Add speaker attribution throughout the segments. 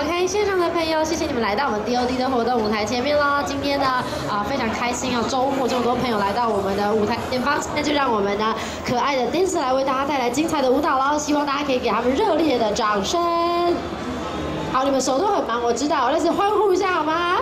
Speaker 1: OK，现场的朋友，谢谢你们来到我们 DOD 的活动舞台前面喽。今天呢，啊非常开心啊，周末这么多朋友来到我们的舞台前方，那就让我们的可爱的 Dance 来为大家带来精彩的舞蹈喽。希望大家可以给他们热烈的掌声。好，你们手都很忙，我知道，但是欢呼一下好吗？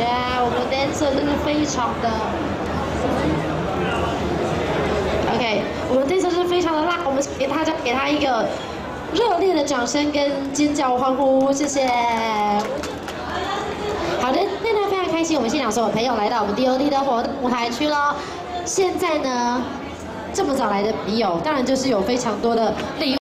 Speaker 1: 呀，我们的 dancer 真的非常的，OK，我们这次是非常的辣，我们给大家给他一个热烈的掌声跟尖叫欢呼，谢谢。好的，现在非常开心，我们现场所有朋友来到我们 DOD 的活动舞台区了。现在呢，这么早来的朋友，当然就是有非常多的礼物。